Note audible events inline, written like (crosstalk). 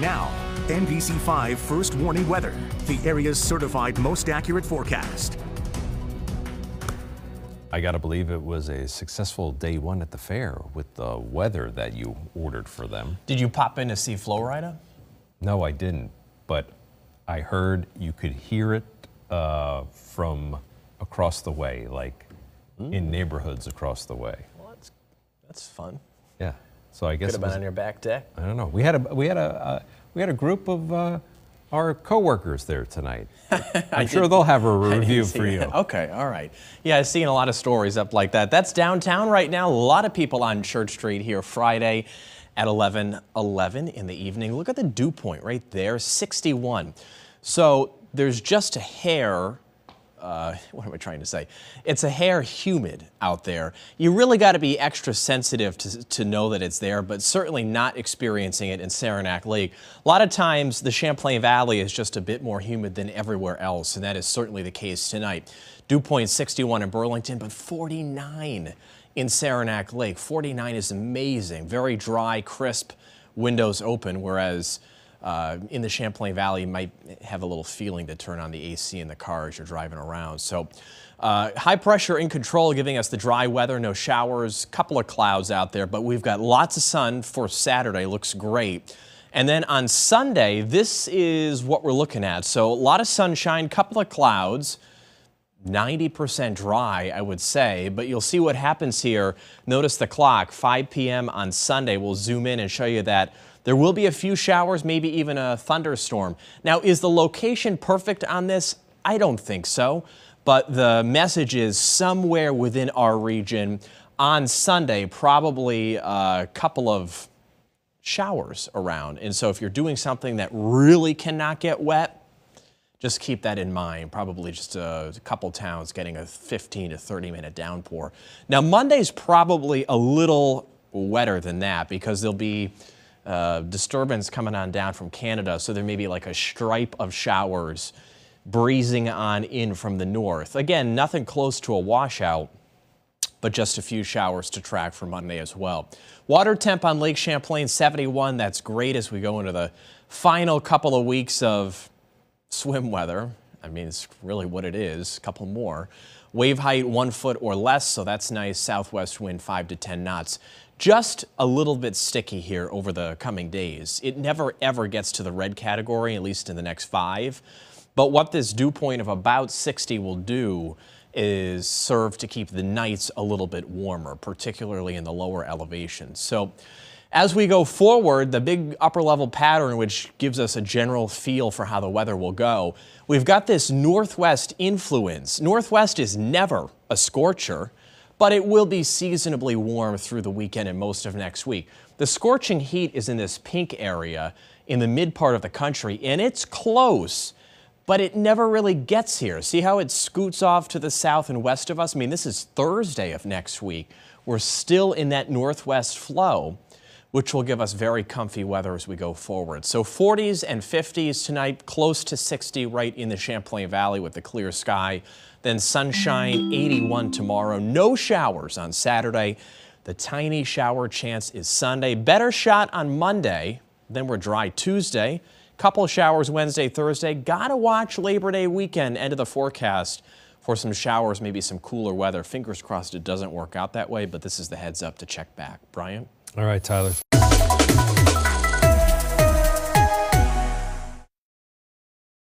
Now, NBC5 First Warning Weather, the area's certified most accurate forecast. I gotta believe it was a successful day one at the fair with the weather that you ordered for them. Did you pop in to see Flo Rida? No, I didn't, but I heard you could hear it uh, from across the way, like in neighborhoods across the way. Well, that's, that's fun. Yeah. So I guess Could have been was- on your back deck. I don't know. We had a we had a uh, we had a group of uh, our coworkers there tonight. (laughs) I'm sure they'll have a (laughs) review for you. that. Okay, all right. Yeah, I've seen a lot of stories up like that. That's downtown right now. A lot of people on Church Street here Friday at 11 11 in the evening. Look at the dew point right there, 61. So there's just a hair. Uh, (laughs) what am I trying to say? It's a hair humid out there. You really got to be extra sensitive to, to know that it's there, but certainly not experiencing it in Saranac Lake. A lot of times the Champlain Valley is just a bit more humid than everywhere else, and that is certainly the case tonight. Dew point 61 in Burlington, but 49 in Saranac Lake. 49 is amazing. Very dry, crisp, windows open, whereas uh, in the Champlain Valley, might have a little feeling to turn on the AC in the car as you're driving around. So, uh, high pressure in control, giving us the dry weather, no showers, couple of clouds out there, but we've got lots of sun for Saturday. Looks great. And then on Sunday, this is what we're looking at. So, a lot of sunshine, couple of clouds. 90% dry, I would say, but you'll see what happens here. Notice the clock, 5 p.m. on Sunday. We'll zoom in and show you that there will be a few showers, maybe even a thunderstorm. Now, is the location perfect on this? I don't think so, but the message is somewhere within our region on Sunday, probably a couple of showers around. And so if you're doing something that really cannot get wet, just keep that in mind. Probably just a couple towns getting a 15 to 30 minute downpour. Now, Monday's probably a little wetter than that because there'll be uh, disturbance coming on down from Canada. So there may be like a stripe of showers breezing on in from the north. Again, nothing close to a washout but just a few showers to track for Monday as well. Water temp on Lake Champlain 71. That's great as we go into the final couple of weeks of swim weather. I mean, it's really what it is, a couple more. Wave height one foot or less, so that's nice. Southwest wind five to 10 knots. Just a little bit sticky here over the coming days. It never ever gets to the red category, at least in the next five. But what this dew point of about 60 will do is serve to keep the nights a little bit warmer, particularly in the lower elevations. So as we go forward, the big upper level pattern, which gives us a general feel for how the weather will go, we've got this northwest influence. Northwest is never a scorcher, but it will be seasonably warm through the weekend and most of next week. The scorching heat is in this pink area in the mid part of the country, and it's close but it never really gets here. See how it scoots off to the south and west of us? I mean, this is Thursday of next week. We're still in that northwest flow, which will give us very comfy weather as we go forward. So 40s and 50s tonight, close to 60 right in the Champlain Valley with the clear sky. Then sunshine, 81 tomorrow. No showers on Saturday. The tiny shower chance is Sunday. Better shot on Monday. Then we're dry Tuesday. Couple showers Wednesday, Thursday. Gotta watch Labor Day weekend, end of the forecast for some showers, maybe some cooler weather. Fingers crossed it doesn't work out that way, but this is the heads up to check back. Brian? All right, Tyler.